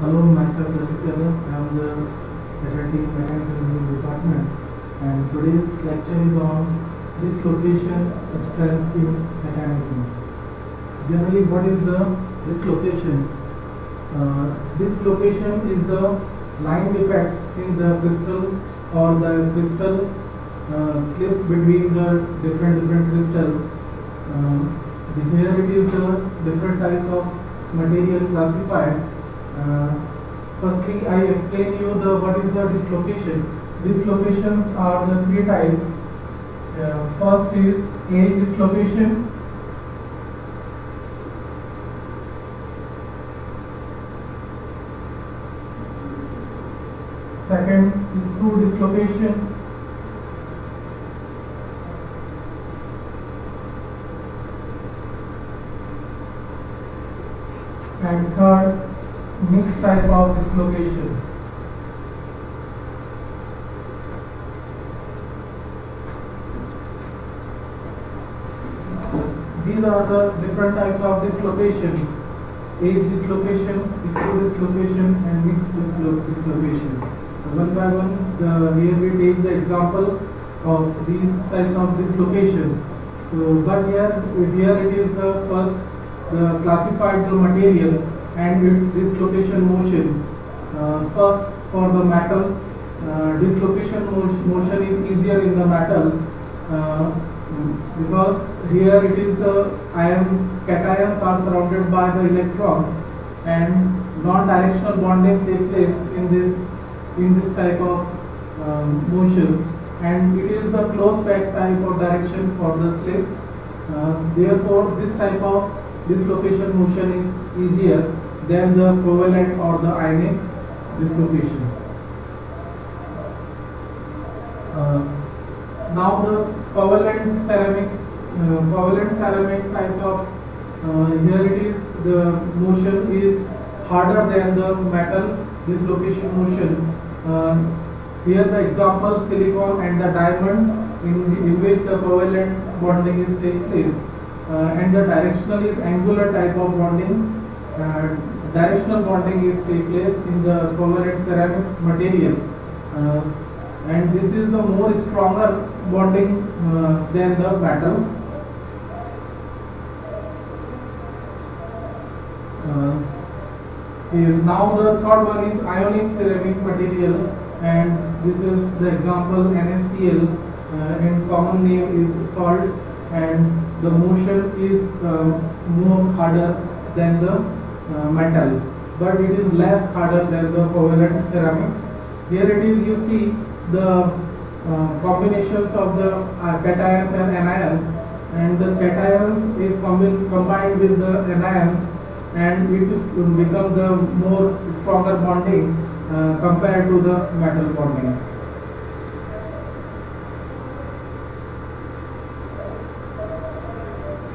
Hello, myself Ravi Kadam. I am the faculty in engineering department and today's lecture is on dislocation strength in mechanism. Generally, what is the dislocation? Uh, dislocation is the line defect in the crystal or the crystal uh, slip between the different different crystals. Uh, here it is the different types of material classified. Uh, firstly, I explain you the what is the dislocation. Dislocations are the three types. Uh, first is edge dislocation. Second, is screw dislocation. And third, mixed type of dislocation. These are the different types of dislocation. Edge dislocation, screw dislocation and mixed dislo- dislocation. One by one, the, here we take the example of these types of dislocation. So, but here, here it is the first classified the material and its dislocation motion. Uh, first, for the metal, uh, dislocation mo- motion is easier in the metals uh, because here it is the ion cations are surrounded by the electrons and non-directional bonding takes place in this in this type of um, motions and it is the close pack type of direction for the slip. Uh, therefore, this type of dislocation motion is easier than the covalent or the ionic dislocation. Uh, now the covalent ceramics, uh, covalent ceramic types of uh, here it is the motion is harder than the metal dislocation motion. Uh, here the example silicon and the diamond in, in which the covalent bonding is take place uh, and the directional is angular type of bonding. Directional bonding is take place in the covalent ceramics material. Uh, and this is the more stronger bonding uh, than the metal. Uh, here, now the third one is ionic ceramic material and this is the example NaCl uh, and common name is salt and the motion is uh, more harder than the uh, metal but it is less harder than the covalent ceramics. Here it is you see the uh, combinations of the uh, cations and anions and the cations is combi- combined with the anions and it will become the more stronger bonding uh, compared to the metal bonding.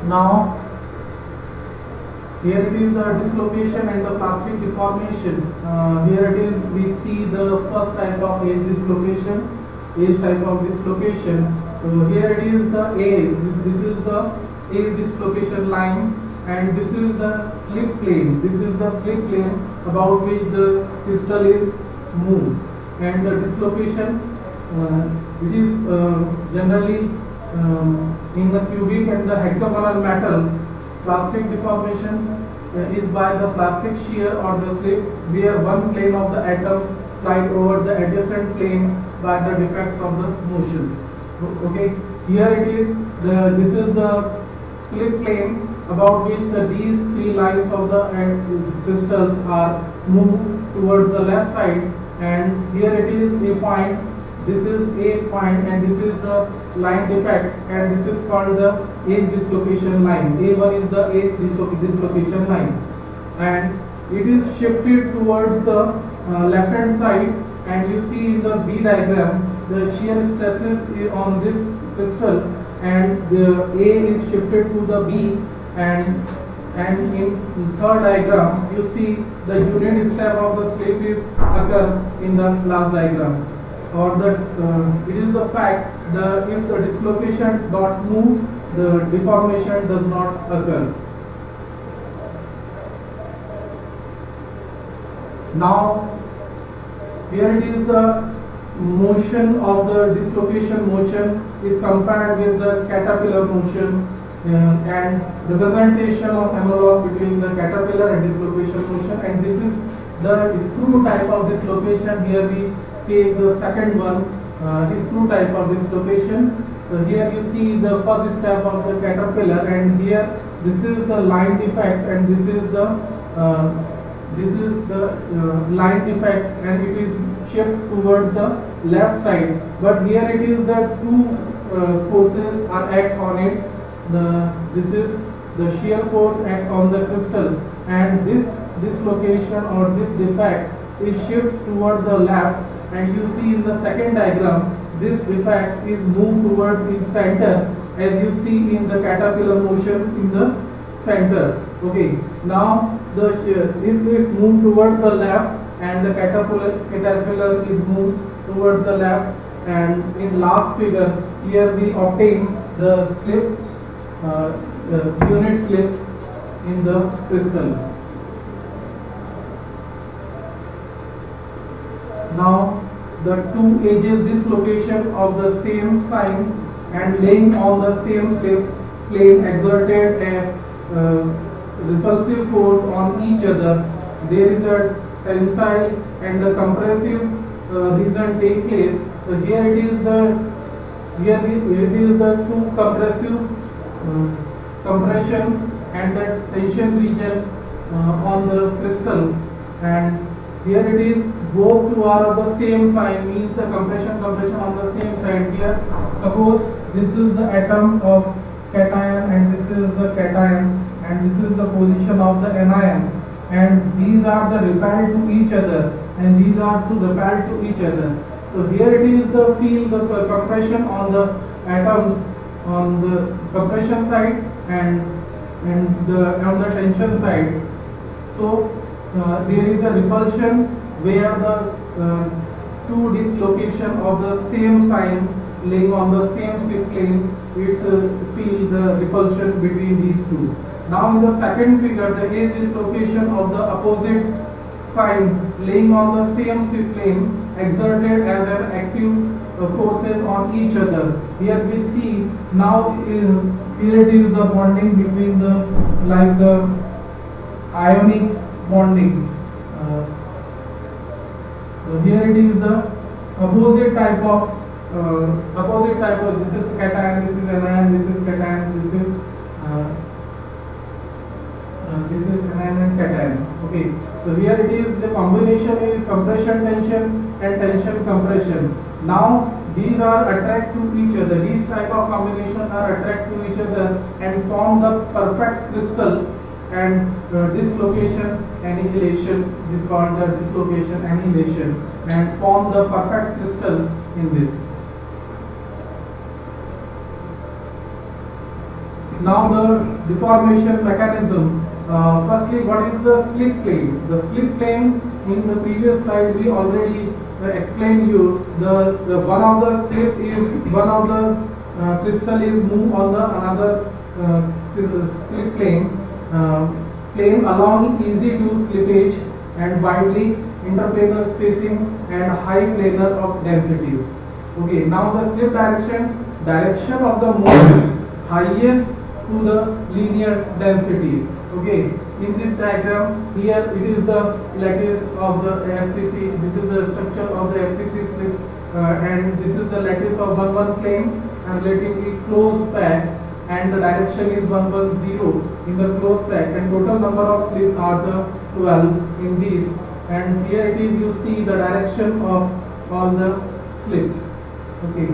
Now here it is the dislocation and the plastic deformation. Uh, here it is we see the first type of edge dislocation, edge type of dislocation. So here it is the edge. This is the edge dislocation line and this is the slip plane. This is the slip plane about which the crystal is moved. And the dislocation, uh, it is uh, generally um, in the cubic and the hexagonal metal. Plastic deformation uh, is by the plastic shear or the slip where one plane of the atom slide over the adjacent plane by the defects of the motions. Okay, here it is. The this is the slip plane about which the, these three lines of the uh, crystals are moved towards the left side and here it is a point this is a point and this is the line defects and this is called the edge dislocation line. A1 is the edge dislocation line. And it is shifted towards the uh, left hand side and you see in the b diagram the shear stresses is on this crystal and the a is shifted to the b and and in third diagram you see the unit step of the slip is occur in the last diagram. Or that uh, it is the fact that if the dislocation dot move the deformation does not occur. Now, here it is the motion of the dislocation motion is compared with the caterpillar motion uh, and representation of analog between the caterpillar and dislocation motion. And this is the screw type of dislocation. Here we take the second one uh, screw type of dislocation so here you see the first step of the caterpillar and here this is the line defect and this is the uh, this is the uh, line defect and it is shift towards the left side. But here it is the two uh, forces are act on it. The this is the shear force act on the crystal and this dislocation or this defect is shift towards the left and you see in the second diagram this defect is moved towards in center as you see in the caterpillar motion in the center. Okay now the shear if is moved towards the left and the caterpillar caterpillar is moved towards the left. And in last figure here we obtain the slip uh, the unit slip in the crystal. Now the two edges dislocation of the same sign and laying on the same plane exerted a uh, repulsive force on each other. There is a tensile and the compressive uh, region take place. So here it is the here it is the two compressive uh, compression and the tension region uh, on the crystal. And here it is both two are of the same sign means the compression compression on the same side here. Suppose this is the atom of cation and this is the cation and this is the position of the anion. And these are the repelled to each other and these are to repel to each other. So here it is the field the compression on the atoms on the compression side and and the on the tension side. So uh, there is a repulsion where the uh, two dislocation of the same sign laying on the same slip plane it's uh, feel the repulsion between these two. Now in the second figure the edge dislocation of the opposite sign laying on the same slip plane exerted as an active uh, forces on each other. Here we see now uh, here it is the bonding between the like the ionic bonding so here it is the opposite type of uh, opposite type of this is cation, this is anion, this is cation, this is uh, uh, this is anion and cation. Okay, so here it is the combination is compression tension and tension compression. Now these are attract to each other. These type of combination are attract to each other and form the perfect crystal and uh, dislocation annihilation the dislocation annihilation and form the perfect crystal in this. Now the deformation mechanism. Uh, firstly, what is the slip plane? The slip plane in the previous slide we already uh, explained you. The, the one of the slip is one of the uh, crystal is moved on the another uh, slip plane uh, plane allowing easy to slippage and widely interplanar spacing and high planar of densities. Okay, now the slip direction, direction of the motion highest to the linear densities. Okay, in this diagram here it is the lattice of the FCC, this is the structure of the FCC slip uh, and this is the lattice of 1 1 plane and relatively close pack and the direction is 110 in the closed pack. And total number of slips are the 12 in these. And here it is you see the direction of all the slips. Okay.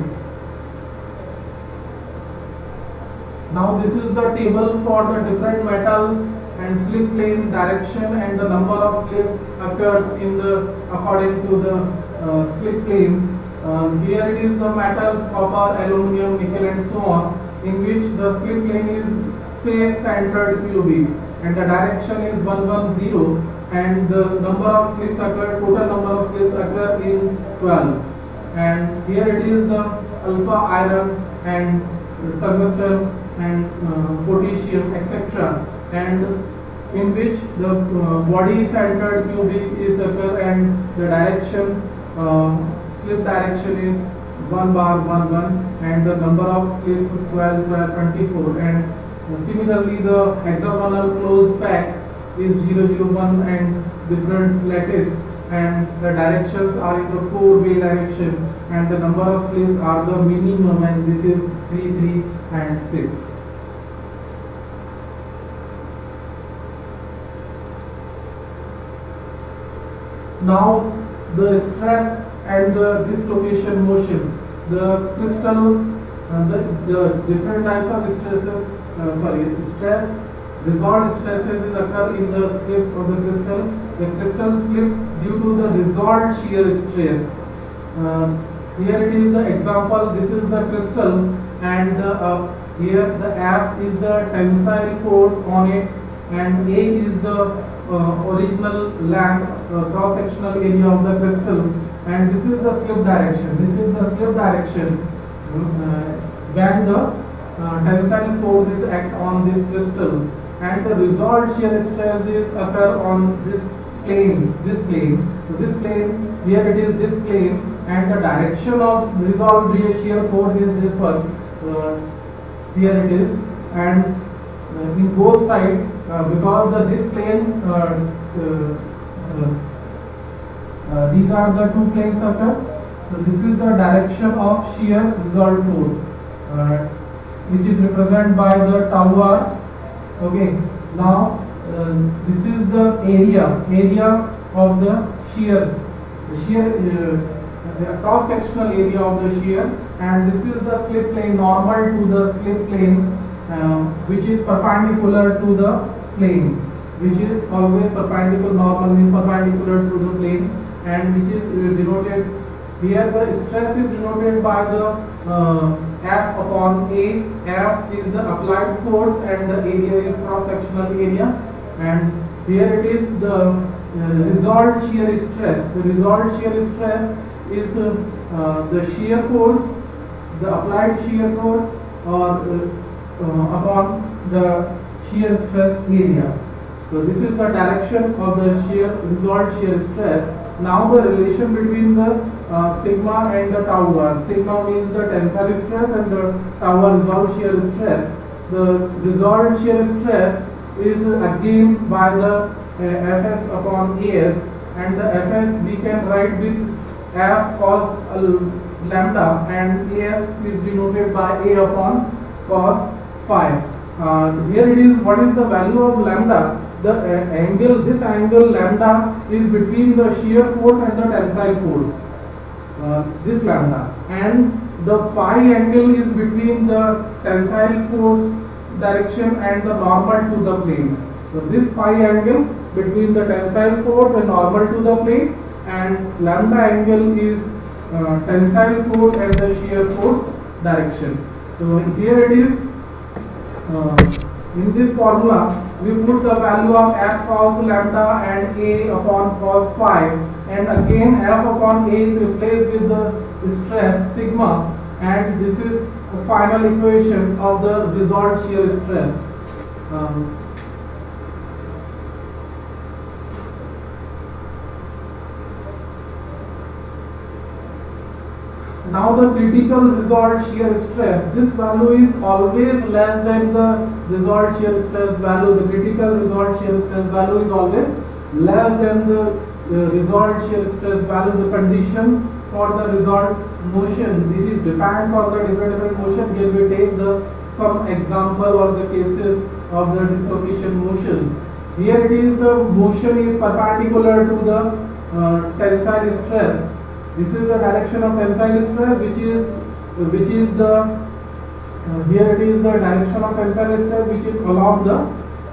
Now this is the table for the different metals and slip plane direction and the number of slip occurs in the according to the uh, slip planes. Um, here it is the metals copper aluminum nickel and so on in which the slip plane is face centered cubic and the direction is 110 and the number of slips occur total number of slips occur in 12 and here it is the alpha iron and tungsten and uh, potassium etc and in which the uh, body centered cube is circle and the direction uh, slip direction is 1 bar 1 1 and the number of slips 12 12 24 and uh, similarly the hexagonal closed pack is 001 and different lattice. And the directions are in the four way direction. And the number of slips are the minimum and this is 3 3 and 6 now the stress and the dislocation motion the crystal uh, the, the different types of stresses uh, sorry stress resolved stresses occur in the slip of the crystal. The crystal slip due to the resolved shear stress. Uh, here it is the example this is the crystal and uh, here the F is the tensile force on it and A is the uh, original length uh, cross sectional area of the crystal and this is the slip direction. This is the slip direction. Uh, when the uh, tensile forces act on this crystal and the resolved shear stresses occur on this plane this plane. So this plane here it is this plane and the direction of resolved shear force is this one. Uh, here it is. And uh, in both sides uh, because the this plane uh, these are the two planes occurs so this is the direction of shear resolved force uh, which is represented by the tau r. Okay now uh, this is the area area of the shear. The shear uh, the cross sectional area of the shear and this is the slip plane normal to the slip plane uh, which is perpendicular to the plane which is always perpendicular normal means perpendicular to the plane and which is uh, denoted here the stress is denoted by the uh, F upon A. F is the applied force and the area is cross sectional area and here it is the uh, resolved shear stress. The resolved shear stress is uh, uh, the shear force, the applied shear force or uh, upon the shear stress area. So this is the direction of the shear resolved shear stress. Now the relation between the uh, sigma and the tau. Sigma means the tensile stress and the tau r resolved shear stress. The resolved shear stress is again by the uh, Fs upon As and the Fs we can write with F cos uh, lambda and As is denoted by A upon cos phi. Uh, here it is what is the value of lambda the uh, angle this angle lambda is between the shear force and the tensile force uh, this lambda. And the phi angle is between the tensile force direction and the normal to the plane. So this phi angle between the tensile force and normal to the plane and lambda angle is uh, tensile force and the shear force direction. So here it is uh, in this formula we put the value of f cos lambda and a upon cos phi and again f upon a is replaced with the stress sigma and this is the final equation of the resolved shear stress. Um, Now the critical resolved shear stress, this value is always less than the resolved shear stress value. The critical resolved shear stress value is always less than the uh, shear stress value. The condition for the resolved motion, this is depends on the different different motion. Here we take the some example or the cases of the dislocation motions. Here it is the motion is perpendicular to the uh, tensile stress this is the direction of tensile stress which is which is the uh, here it is the direction of tensile stress which is along the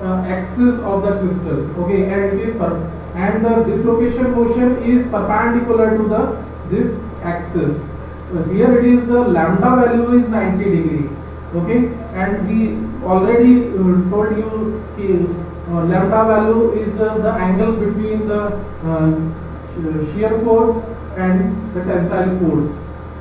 uh, axis of the crystal. Okay and it is per and the dislocation motion is perpendicular to the this axis. So here it is the lambda value is 90 degree. Okay and we already uh, told you uh, lambda value is uh, the angle between the shear force and the tensile force.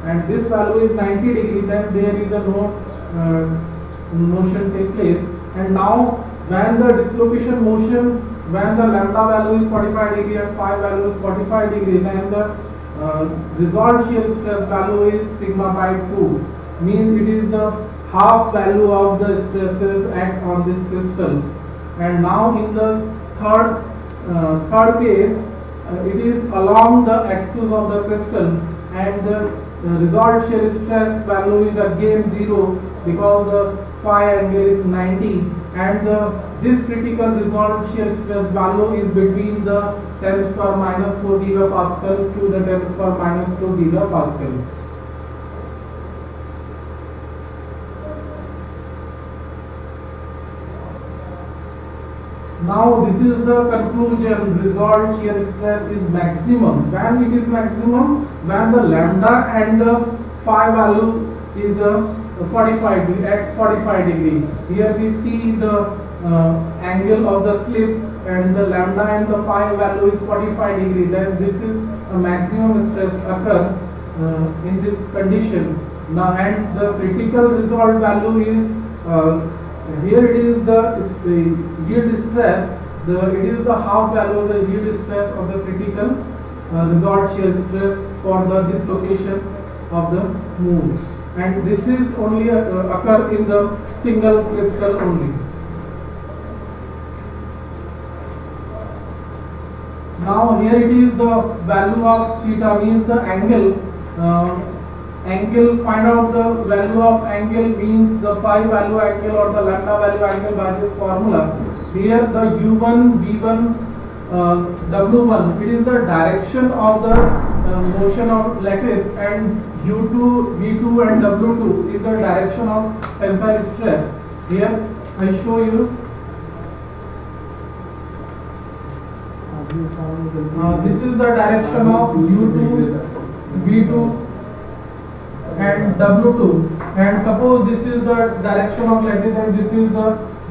And this value is 90 degree then there is a no uh, motion take place. And now when the dislocation motion when the lambda value is 45 degree and phi value is 45 degree then the uh, resolved shear stress value is sigma by 2 means it is the half value of the stresses act on this crystal. And now in the third uh, third case uh, it is along the axis of the crystal and the uh, resolved shear stress value is again zero because the phi angle is 90 and the, this critical resolved shear stress value is between the 10 square minus 4 gigapascal to the 10 square minus 2 gigapascal. Now this is the conclusion resolved shear stress is maximum. When it is maximum? When the lambda and the phi value is uh, 45 degree, at 45 degree. Here we see the uh, angle of the slip and the lambda and the phi value is 45 degree. Then this is a maximum stress occur uh, in this condition. Now and the critical result value is uh, here it is the yield stress the it is the half value of the yield stress of the critical uh, resolved shear stress for the dislocation of the moves and this is only uh, occur in the single crystal only. Now here it is the value of theta means the angle uh, angle find out the value of angle means the phi value angle or the lambda value angle by this formula here the u1 v1 uh, w1 it is the direction of the uh, motion of lattice and u2 v2 and w2 is the direction of tensile stress. Here i show you. Uh, this is the direction of u2 v2 and W2 and suppose this is the direction of lattice and this is the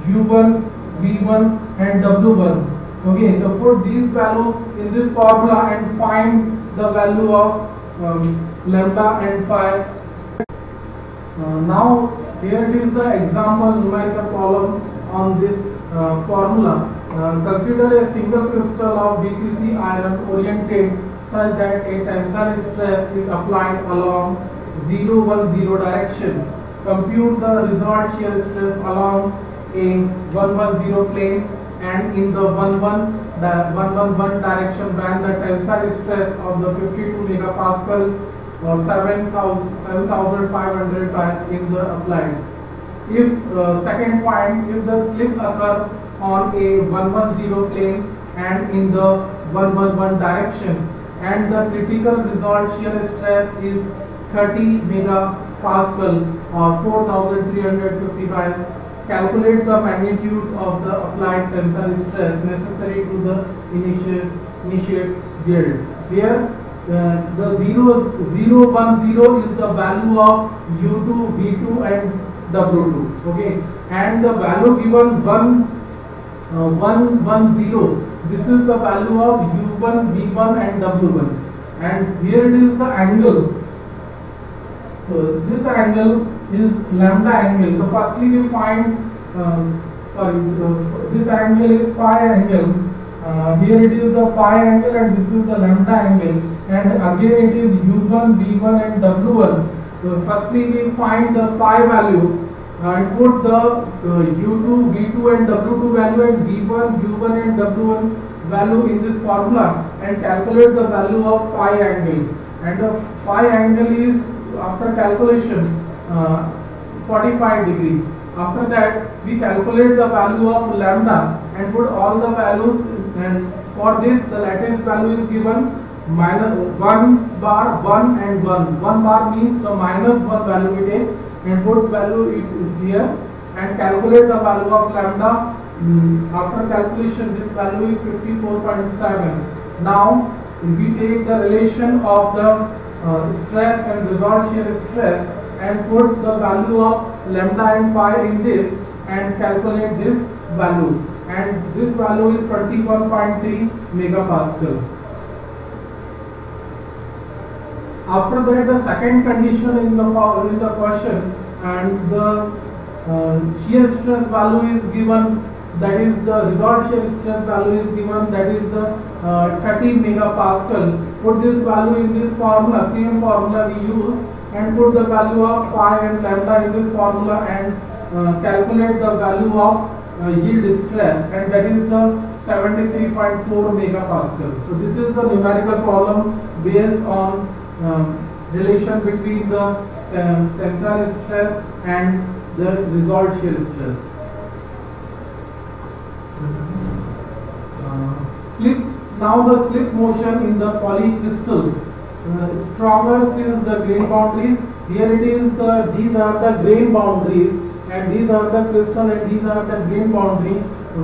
U1, V1 and W1 okay so put these value in this formula and find the value of um, lambda and phi. Uh, now here it is the example numerical problem on this uh, formula. Uh, consider a single crystal of BCC iron oriented such that a tensile stress is applied along 010 direction. Compute the result shear stress along a 1 1 0 plane and in the 1 1 the 1 1 1 direction when the tensile stress of the 52 megapascal or 7500 times in the applied. If uh, second point, if the slip occur on a 110 plane and in the 111 direction and the critical result shear stress is 30 megapascal or 4355 calculate the magnitude of the applied tensile stress necessary to the initial initiate yield here uh, the 0 0 1 0 is the value of u2 v2 and w2 okay? And the value given 1 uh, 1 1 0 this is the value of u1 v1 and w1 and here it is the angle. So this angle is lambda angle. So firstly we find, um, sorry, this angle is phi angle. Uh, here it is the phi angle and this is the lambda angle. And again it is u1, v1 and w1. So firstly we find the phi value and put the uh, u2, v2 and w2 value and v1, u1 and w1 value in this formula and calculate the value of phi angle. And the phi angle is after calculation 45 degree. After that we calculate the value of lambda and put all the values and for this the lattice value is given minus 1 bar 1 and 1. 1 bar means the minus 1 value we take and put value it here and calculate the value of lambda. Mm, after calculation this value is 54.7. Now we take the relation of the uh, stress and result shear stress and put the value of lambda and phi in this and calculate this value and this value is 31.3 megapascal. After that the second condition in the in the question and the uh, shear stress value is given that is the result shear stress value is given that is the uh, 30 megapascal put this value in this formula same formula we use and put the value of phi and lambda in this formula and uh, calculate the value of uh, yield stress. And that is the 73.4 megapascal. So this is the numerical problem based on um, relation between the um, tensile stress and the result shear stress. Uh, slip now the slip motion in the polycrystal uh, stronger since the grain boundaries. Here it is the these are the grain boundaries and these are the crystal and these are the grain boundary.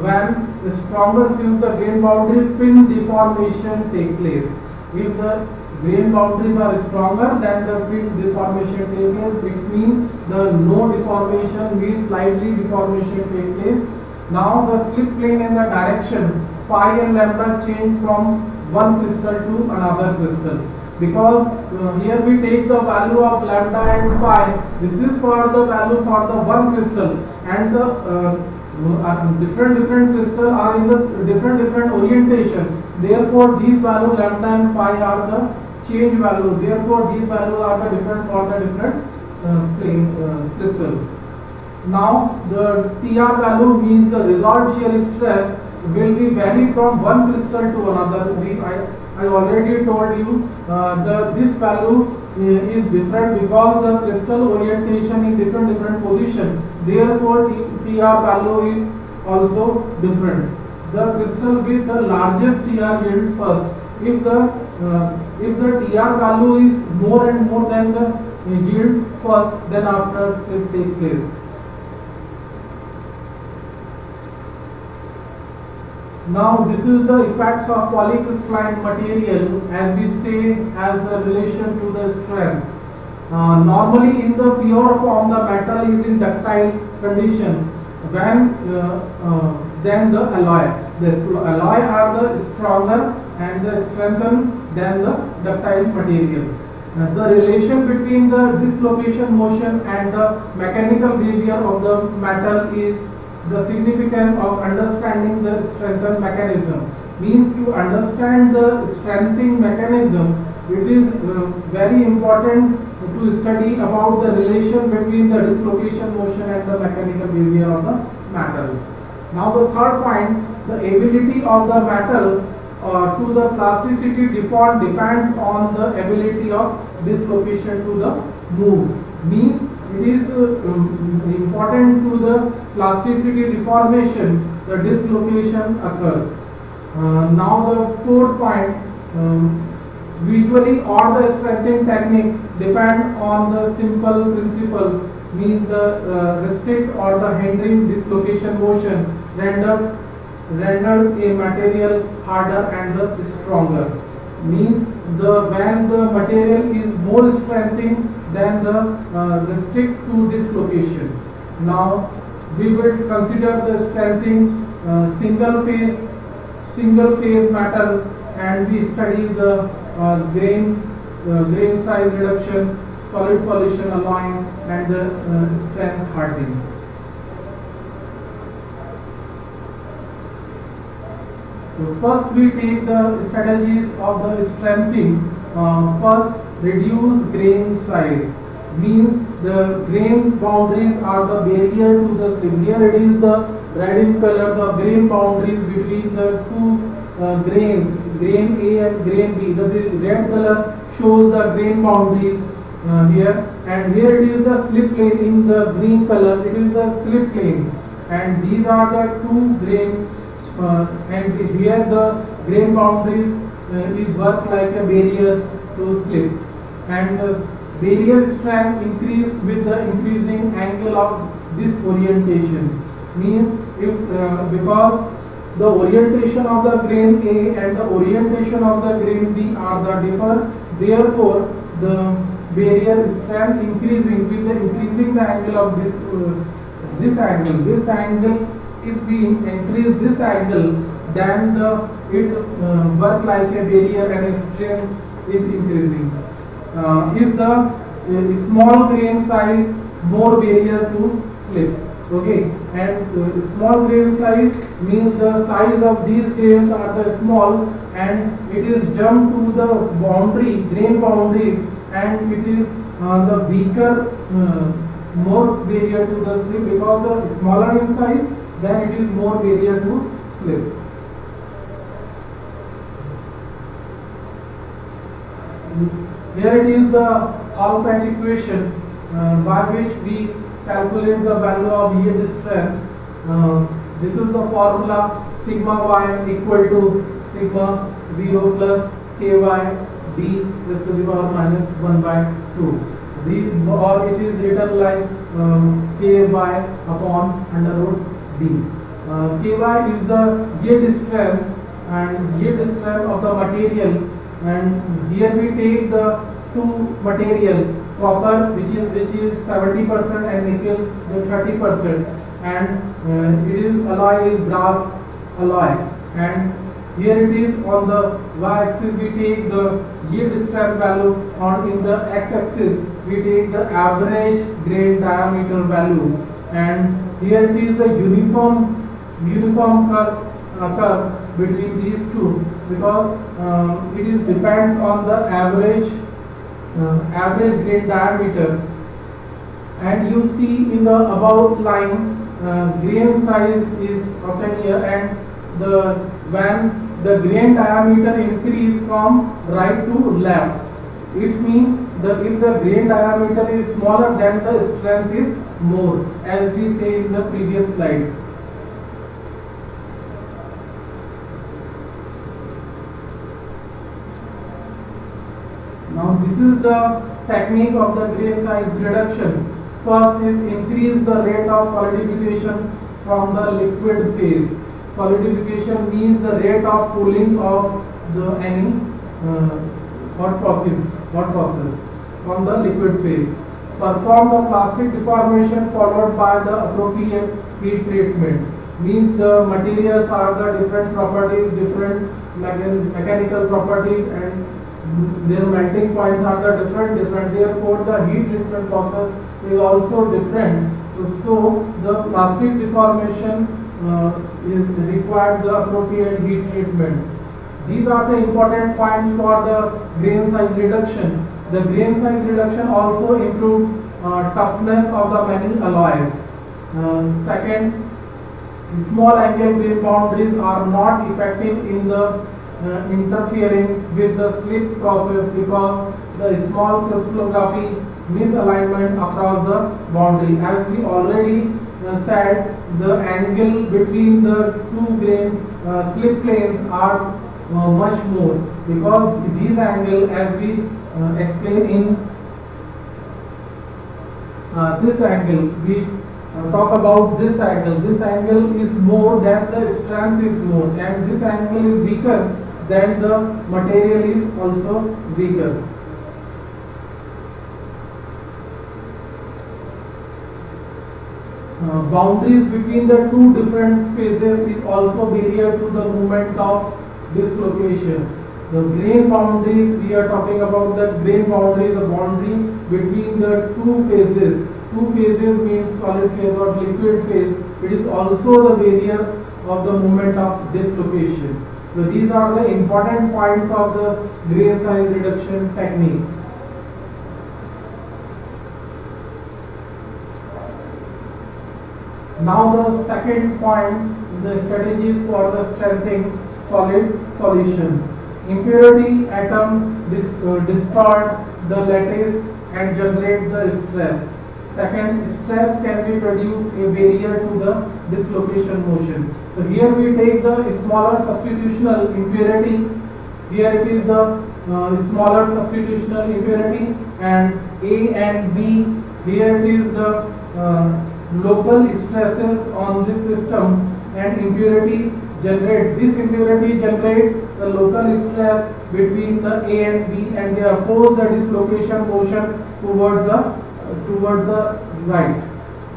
When the stronger since the grain boundary fin deformation take place. If the grain boundaries are stronger then the fin deformation take place which means the no deformation means slightly deformation take place. Now the slip plane and the direction phi and lambda change from one crystal to another crystal because uh, here we take the value of lambda and phi this is for the value for the one crystal. And the uh, uh, different different crystal are in the different different orientation. Therefore these value lambda and phi are the change value. Therefore these values are the different for the different uh, plane uh, crystal. Now the TR value means the result shear stress will be vary from one crystal to another. We, I, I already told you uh, the this value uh, is different because the crystal orientation in different different position. Therefore, TR value is also different. The crystal with the largest TR yield first. If the uh, if the TR value is more and more than the yield first, then after it take place. Now this is the effects of polycrystalline material as we say as a relation to the strength. Uh, normally in the pure form the metal is in ductile condition when uh, uh, then the alloy. The alloy are the stronger and the strengthened than the ductile material. Uh, the relation between the dislocation motion and the mechanical behavior of the metal is the significance of understanding the strengthen mechanism. Means to understand the strengthening mechanism it is uh, very important to study about the relation between the dislocation motion and the mechanical behavior of the metal. Now the third point the ability of the metal uh, to the plasticity default depends on the ability of dislocation to the moves. Means it is uh, um, important to the plasticity deformation the dislocation occurs. Uh, now the fourth point um, usually all the strengthening technique depend on the simple principle means the uh, restrict or the hindering dislocation motion renders renders a material harder and the stronger means the when the material is more strengthening than the uh, restrict to dislocation. Now we will consider the strengthening uh, single phase single phase metal and we study the uh, grain uh, grain size reduction, solid solution alloying and the uh, strength hardening. So first we take the strategies of the strengthening. Uh, first reduce grain size means the grain boundaries are the barrier to the slip. Here it is the red in color, the grain boundaries between the two uh, grains, grain A and grain B. The red color shows the grain boundaries uh, here and here it is the slip plane in the green color, it is the slip plane and these are the two grain uh, and here the grain boundaries uh, is work like a barrier to slip and uh, barrier strength increased with the increasing angle of this orientation means if uh, because the orientation of the grain A and the orientation of the grain B are the differ therefore the barrier strength increasing with the increasing the angle of this uh, this angle. This angle if we increase this angle then the it uh, work like a barrier and its strength is increasing uh, if the uh, small grain size more barrier to slip okay? And uh, small grain size means the size of these grains are the small and it is jump to the boundary grain boundary and it is uh, the weaker uh, more barrier to the slip. Because the smaller in size then it is more barrier to slip Here it is the Hall-Petch equation uh, by which we calculate the value of yield strength. Uh, this is the formula sigma y equal to sigma 0 plus ky d raised to the power minus 1 by 2. The, or it is written like um, ky upon under root d. Uh, ky is the yield strength and yield strength of the material and here we take the two material copper which is which is 70 percent and nickel the 30 percent. And uh, it is alloy is brass alloy. And here it is on the y-axis we take the yield strength value. On in the x-axis we take the average grain diameter value. And here it is the uniform uniform curve, uh, curve between these two because uh, it is depends on the average uh, average grain diameter. And you see in the about line uh, grain size is obtained here and the when the grain diameter increase from right to left it means the if the grain diameter is smaller then the strength is more as we say in the previous slide Now this is the technique of the grain size reduction. First is increase the rate of solidification from the liquid phase. Solidification means the rate of cooling of the any uh, process, hot process from the liquid phase. Perform the plastic deformation followed by the appropriate heat treatment. Means the materials are the different properties, different mechan mechanical properties and their melting points are the different different. Therefore the heat treatment process is also different. So the plastic deformation uh, is required the appropriate heat treatment. These are the important points for the grain size reduction. The grain size reduction also improves uh, toughness of the many alloys. Uh, second small angle grain boundaries are not effective in the uh, interfering with the slip process because the small crystallography misalignment across the boundary. As we already uh, said, the angle between the two grain uh, slip planes are uh, much more because these angle as we uh, explain in uh, this angle we talk about this angle this angle is more than the strength is more and this angle is weaker then the material is also weaker. Uh, boundaries between the two different phases is also barrier to the movement of dislocations. The grain boundary, we are talking about the grain boundary is a boundary between the two phases. Two phases means solid phase or liquid phase. It is also the barrier of the movement of dislocation. So these are the important points of the grain size reduction techniques. Now the second point, the strategies for the strengthening solid solution. Impurity atom dis uh, distort the lattice and generate the stress. Second, stress can be produced a barrier to the dislocation motion. So here we take the smaller substitutional impurity. Here it is the uh, smaller substitutional impurity and A and B. Here it is the uh, local stresses on this system and impurity generate. This impurity generates the local stress between the A and B and they oppose the dislocation motion towards the towards the right.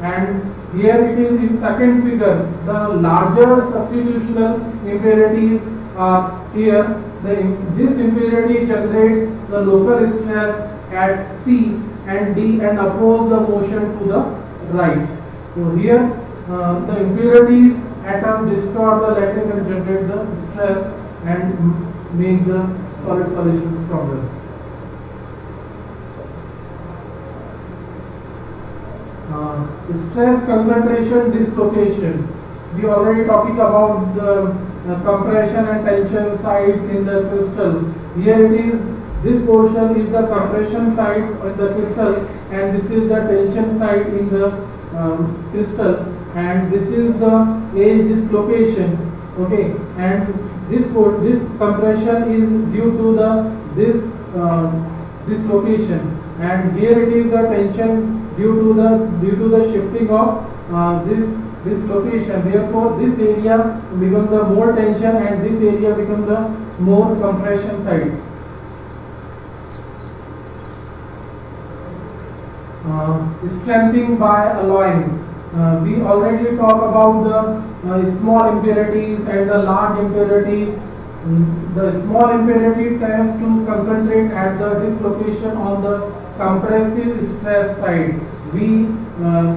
And here it is in second figure. The larger substitutional impurities are here. The, this impurity generates the local stress at C and D and oppose the motion to the right. So here uh, the impurities atom distort the lattice and generate the stress and make the solid solution stronger. Uh, stress concentration dislocation. We already talking about the compression and tension sides in the crystal. Here it is, this portion is the compression side of the crystal and this is the tension side in the um, crystal and this is the edge dislocation. Okay, and this this compression is due to the this uh, dislocation and here it is the tension due to the due to the shifting of uh, this this location. Therefore this area becomes the more tension and this area becomes the more compression side. Uh, strengthening by alloying. Uh, we already talk about the uh, small impurities and the large impurities. Mm, the small impurity tends to concentrate at the dislocation on the compressive stress side. We uh,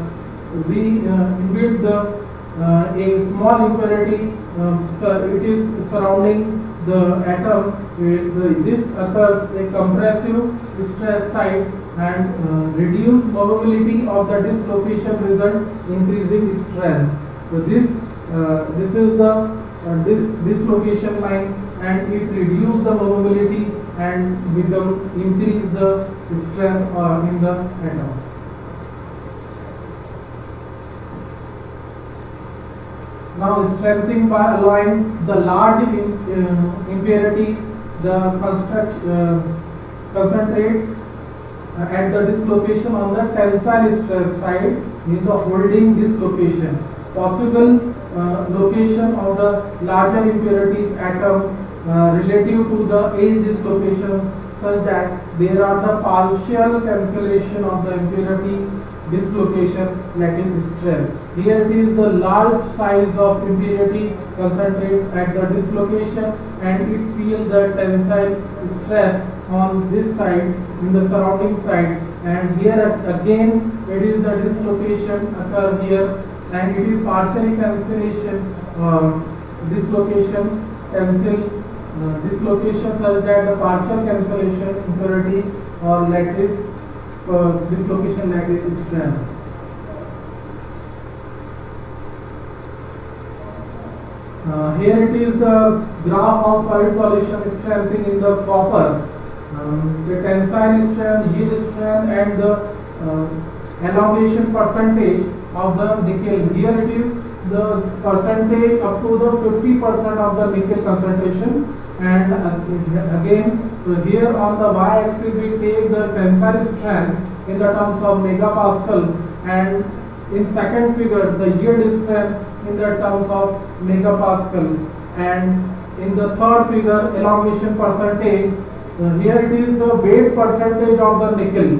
we uh, build the uh, a small impurity. Um, so it is surrounding the atom. It, the, this occurs a compressive stress side and uh, reduce mobility of the dislocation result increasing strength. So this uh, this is the uh, dislocation line and it reduce the mobility and become increase the strength uh, in the atom. Now strengthening by alloying the large uh, impurities, the construct, uh, concentrate uh, at the dislocation on the tensile stress side means the holding dislocation. Possible uh, location of the larger impurities atom uh, relative to the edge dislocation such that there are the partial cancellation of the impurity dislocation lattice strength. Here it is the large size of impurity concentrate at the dislocation and it feel the tensile stress on this side in the surrounding side and here again it is the dislocation occur here and it is partially cancellation uh, dislocation cancel dislocation such that the partial cancellation impurity or lattice uh, dislocation lattice strength. Uh, here it is the graph of solid solution strengthening in the copper. Um, the tensile strength, yield strength and the uh, elongation percentage of the nickel. Here it is the percentage up to the 50% of the nickel concentration and again here on the y-axis we take the tensile strength in the terms of megapascal and in second figure the yield strength in the terms of megapascal. And in the third figure elongation percentage here it is the weight percentage of the nickel.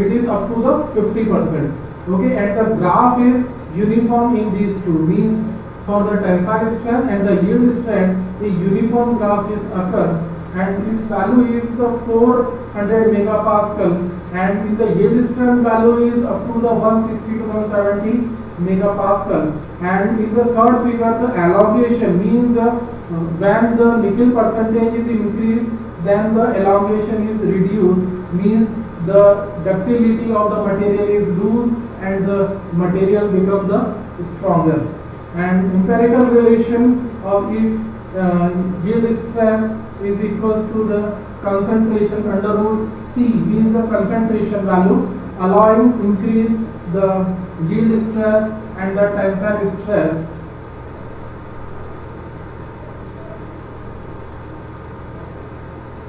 It is up to the 50 percent. Okay and the graph is uniform in these two. Means for the tensile strength and the yield strength a uniform graph is occur and its value is the 400 megapascal and the yield strength value is up to the 160 to 170 megapascal. And in the third figure the elongation means the uh, when the nickel percentage is increased then the elongation is reduced means the ductility of the material is loose and the material becomes the stronger. And empirical relation of its uh, yield stress is equals to the concentration under root C means the concentration value allowing increase the yield stress and the tensile stress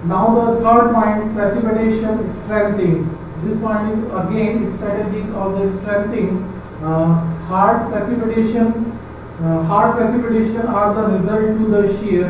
Now the third point, precipitation strengthening. This point is again strategies of the strengthening. Uh, hard precipitation, uh, hard precipitation are the result to the shear,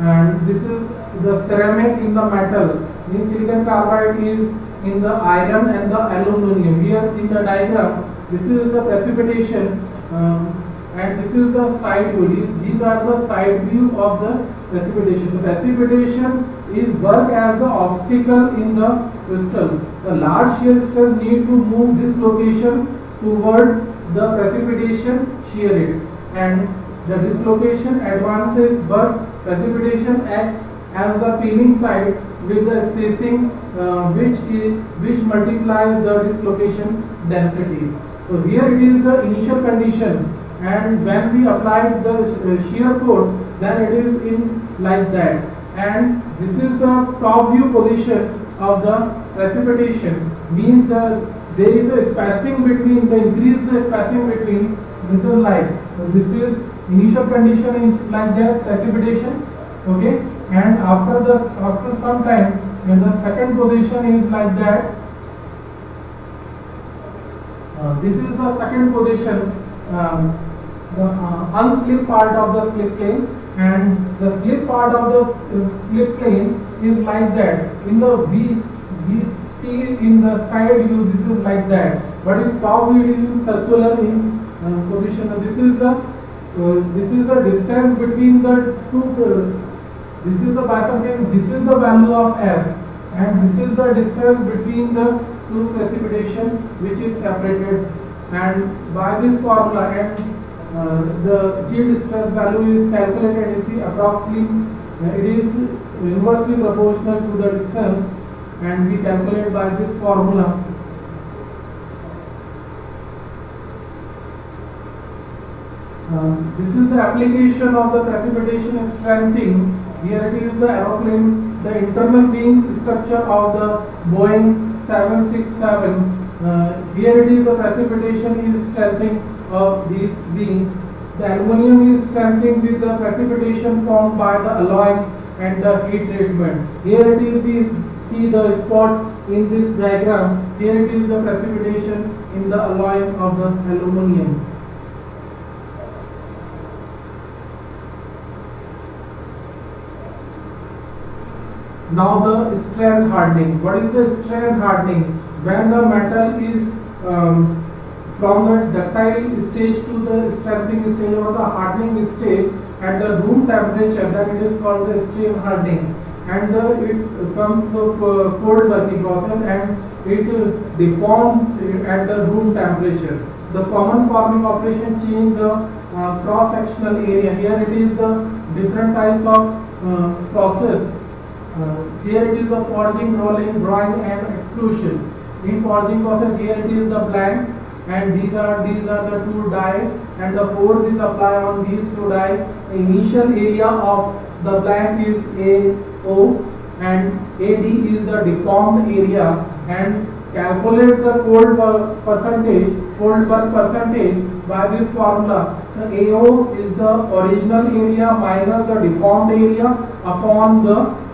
and this is the ceramic in the metal. This silicon carbide is in the iron and the aluminum. Here in the diagram, this is the precipitation. Um, and this is the side view. These, are the side view of the precipitation. The precipitation is work as the obstacle in the crystal. The large shear stress need to move this location towards the precipitation shear it and the dislocation advances but precipitation acts as the pinning side with the spacing uh, which is which multiplies the dislocation density. So here it is the initial condition. And when we apply the uh, shear force then it is in like that. And this is the top view position of the precipitation. Means the there is a spacing between the increase the spacing between this is like this is initial condition is like that precipitation okay? And after the after some time when the second position is like that uh, this is the second position um, the uh, unslip part of the slip plane. And the slip part of the uh, slip plane is like that. In the V we see in the side view this is like that. But in top view it is circular in position this is the uh, this is the distance between the two uh, this is the bifurcation this is the value of s and this is the distance between the two precipitation which is separated. And by this formula and uh, the g distance value is calculated you see approximately uh, it is inversely proportional to the distance and we calculate by this formula uh, this is the application of the precipitation strengthening. Here it is the aeroplane the internal wings structure of the Boeing 767 uh, here it is the precipitation is strengthening of these wings the aluminum is strengthening with the precipitation formed by the alloying and the heat treatment. Here it is we see the spot in this diagram. Here it is the precipitation in the alloying of the aluminum Now the strength hardening. What is the strength hardening? When the metal is um, from the ductile stage to the strengthening stage or the hardening stage at the room temperature, then it is called the strength hardening. And uh, it comes to uh, cold working process and it deforms at the room temperature. The common forming operation change the uh, cross sectional area. Here it is the different types of uh, process uh, here it is the forging, rolling, drawing and extrusion. In forging process here it is the blank and these are these are the two dies and the force is applied on these two dies. The initial area of the blank is AO and AD is the deformed area and calculate the cold per percentage, cold per percentage by this formula. The AO is the original area minus the deformed area upon the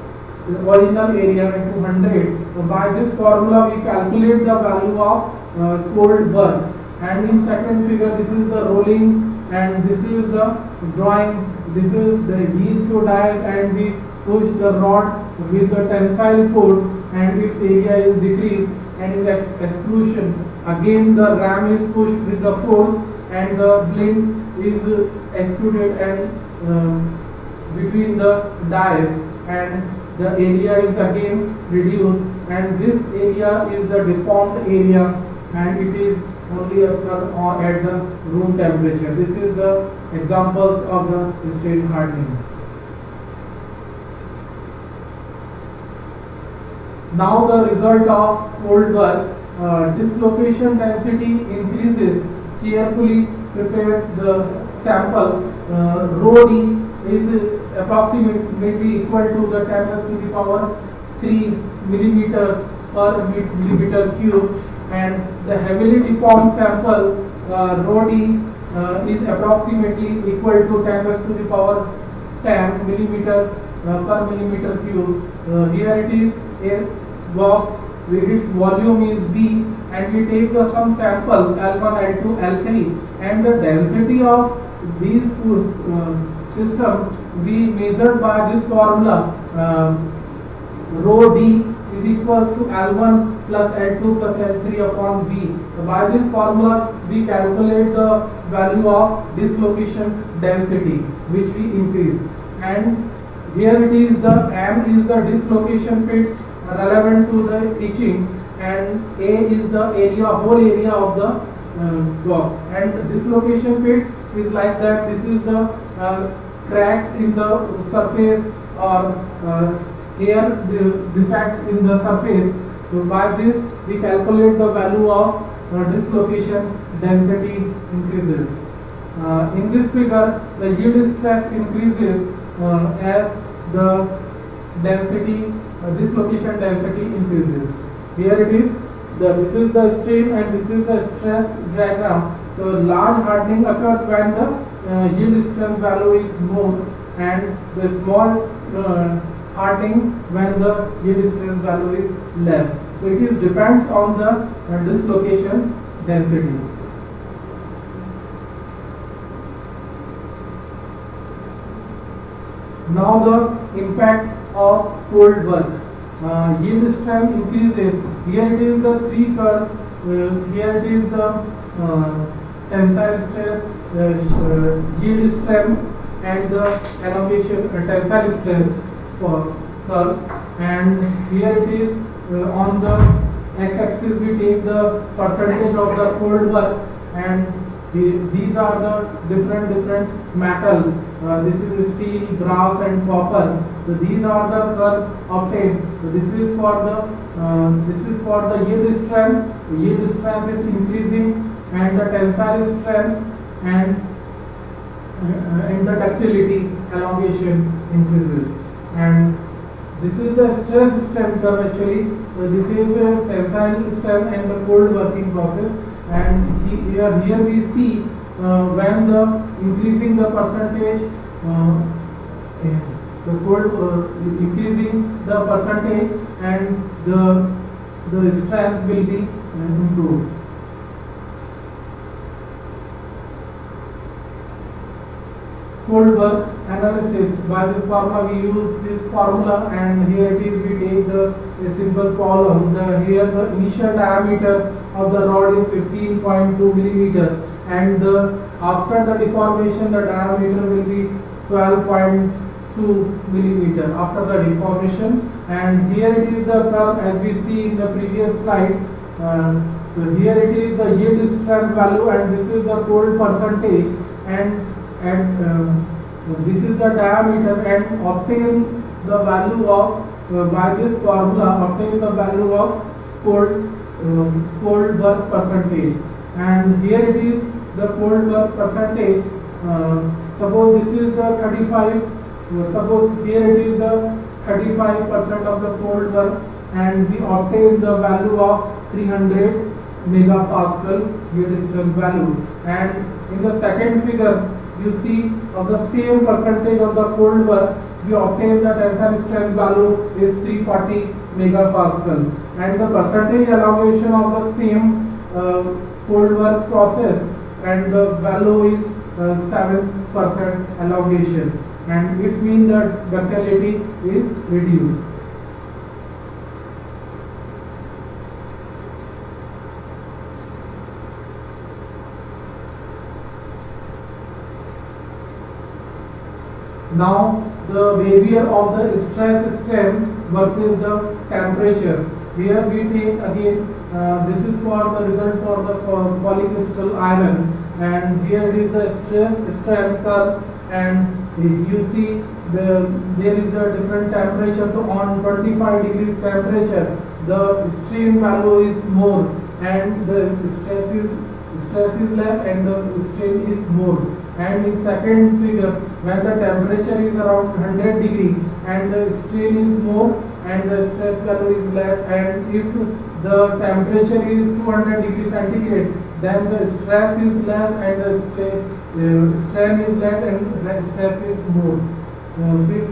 the original area into 100. So by this formula we calculate the value of uh, cold work. And in second figure this is the rolling and this is the drawing. This is the these to dies and we push the rod with the tensile force and its area is decreased and in ex extrusion again the ram is pushed with the force and the blade is extruded and uh, between the dies and the area is again reduced and this area is the deformed area and it is only occur at the room temperature. This is the examples of the strain hardening. Now the result of cold work, uh, dislocation density increases. Carefully prepared the sample, uh, rho d is approximately equal to the 10 raised to the power 3 millimeter per millimeter cube and the heavily deformed sample uh, rho d uh, is approximately equal to 10 raised to the power 10 millimeter uh, per millimeter cube. Uh, here it is a box with its volume is B and we take uh, some samples L1, L2, L3 and the density of these two uh, systems we measured by this formula uh, rho d is equals to L1 plus L2 plus L3 upon V. So by this formula we calculate the value of dislocation density which we increase and here it is the M is the dislocation pits relevant to the teaching and A is the area whole area of the uh, blocks and dislocation pits is like that. This is the uh, cracks in the surface or uh, air defects in the surface. So by this we calculate the value of uh, dislocation density increases. Uh, in this figure, the yield stress increases uh, as the density, uh, dislocation density increases. Here it is, the, this is the strain and this is the stress diagram. So large hardening occurs when the yield strength value is more and the small uh, hardening when the yield strength value is less. So it is depends on the uh, dislocation density. Now the impact of cold work. Uh, yield strength increases. Here it is the three curves. Uh, here it is the uh, tensile stress, uh, uh, yield strength, and the elongation uh, tensile strength for curves. And here it is uh, on the x-axis we take the percentage of the cold work and the- these are the different different metal. Uh, this is steel, brass and copper. So these are the curve obtained. So this is for the uh, this is for the yield strength. The yield strength is increasing and the tensile strength and uh, and the ductility elongation increases and this is the stress strength curve actually. So this is a tensile strength and the cold working process. And he, here, here we see uh, when the increasing the percentage, uh, the cold uh, increasing the percentage and the the strength will be improved. Cold work analysis. By this formula we use this formula and here it is we take the a simple column. The, here the initial diameter of the rod is 15.2 millimeter and the, after the deformation the diameter will be 12.2 millimeter after the deformation and here it is the curve as we see in the previous slide. Uh, here it is the yield strength value and this is the cold percentage and and uh, this is the diameter and obtain the value of uh, by this formula obtain the value of cold um, cold work percentage. And here it is the cold work percentage. Uh, suppose this is the 35 uh, suppose here it is the 35 percent of the cold work and we obtain the value of 300 megapascal yield strength value. And in the second figure you see of the same percentage of the cold work we obtain the tensile strength value is 340 megapascal and the percentage elongation of the same uh, cold work process and the value is uh, 7% elongation and it means that ductility is reduced. Now the behavior of the stress strain versus the temperature. Here we take again uh, this is for the result for the polycrystal iron. And here is the stress strain curve. And you see the there is a different temperature. So on 25 degrees temperature the strain value is more. And the stress is stress is less and the strain is more and in second figure when the temperature is around 100 degree and the strain is more and the stress value is less and if the temperature is 200 degree centigrade then the stress is less and the strain, uh, strain is less and the stress is more. Uh, with,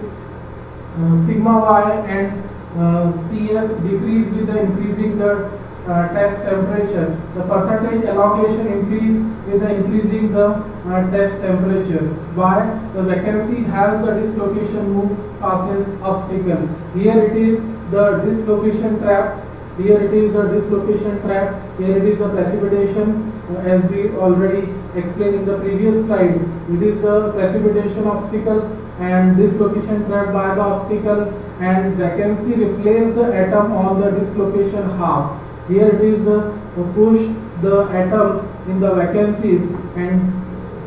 uh, sigma y and uh, Ts decrease with the increasing the uh, test temperature. The percentage elongation increase the increasing the uh, test temperature. Why? The vacancy has the dislocation move passes obstacle. Here it is the dislocation trap. Here it is the dislocation trap. Here it is the precipitation. Uh, as we already explained in the previous slide, it is the precipitation obstacle and dislocation trap by the obstacle and vacancy replace the atom on the dislocation half. Here it is the to push the atoms in the vacancies and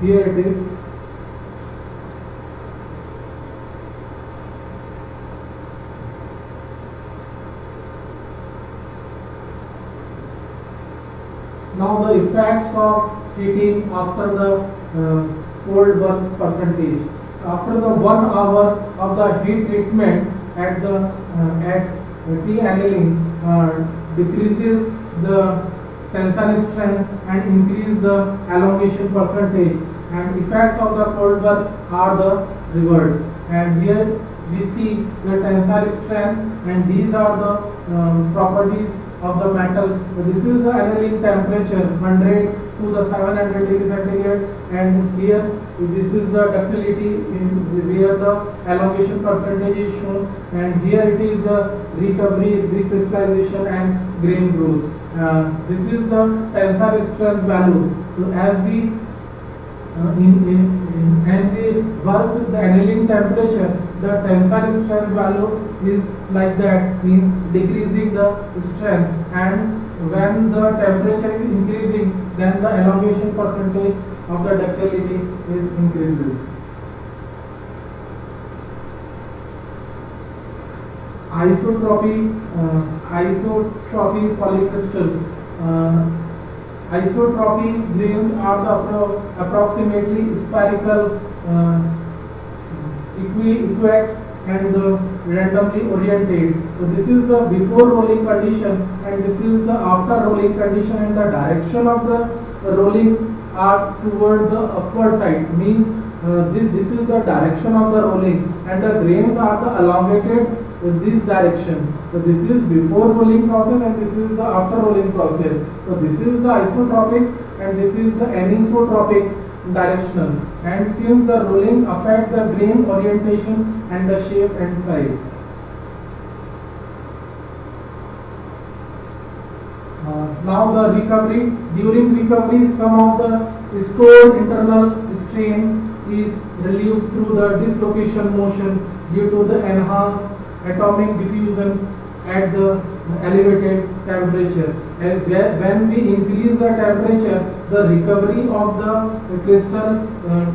here it is. Now the effects of heating after the uh, cold burn percentage. After the one hour of the heat treatment at the uh, at T annealing uh, decreases the tensile strength and increase the elongation percentage. And effects of the cold burn are the reversed. And here we see the tensile strength and these are the um, properties of the metal. This is the annealing temperature 100 to the 700 degree centigrade and here this is the ductility in where the elongation percentage is shown and here it is the recovery, recrystallization and grain growth. Uh, this is the tensile strength value. So as we uh, in, in, in, and we work with the annealing temperature, the tensile strength value is like that, means decreasing the strength and when the temperature is increasing, then the elongation percentage of the ductility is increases. Isotropy, uh, isotropy polycrystal. Uh, isotropy grains are the appro approximately spherical uh, equi equiaxed and uh, randomly oriented. So this is the before rolling condition and this is the after rolling condition and the direction of the rolling are toward the upward side means uh, this this is the direction of the rolling and the grains are the elongated in this direction. So this is before rolling process and this is the after rolling process. So this is the isotropic and this is the anisotropic directional and since the rolling affect the grain orientation and the shape and size. Uh, now the recovery, during recovery some of the stored internal strain is relieved through the dislocation motion due to the enhanced atomic diffusion at the elevated temperature. And when we increase the temperature, the recovery of the crystal uh,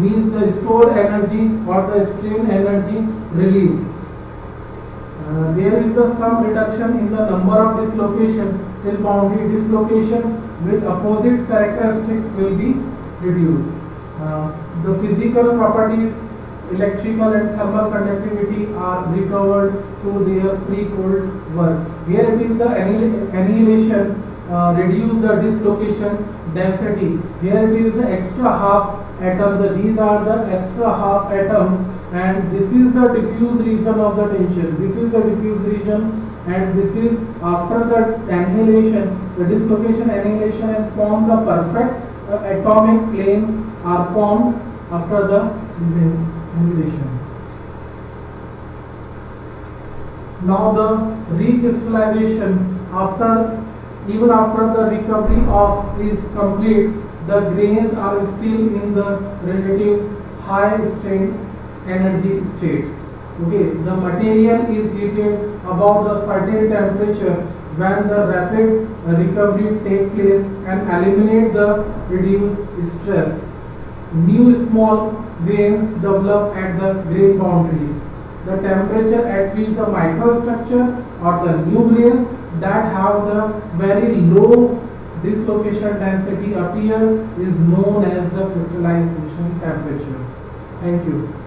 means the stored energy or the strain energy relieved. Uh, there is the some reduction in the number of dislocation till boundary dislocation with opposite characteristics will be reduced. Uh, the physical properties electrical and thermal conductivity are recovered to their pre-cold work. Here it is the annihilation uh, reduce the dislocation density. Here it is the extra half atom. The, these are the extra half atoms and this is the diffuse region of the tension. This is the diffuse region and this is after the annihilation, the dislocation annihilation and form the perfect uh, atomic planes are formed after the annihilation. Now the recrystallization after even after the recovery of is complete, the grains are still in the relative high strain energy state. Okay, the material is heated above the certain temperature when the rapid recovery take place and eliminate the reduced stress. New small grains develop at the grain boundaries. The temperature at which the microstructure or the grains that have the very low dislocation density appears is known as the crystallization temperature. Thank you.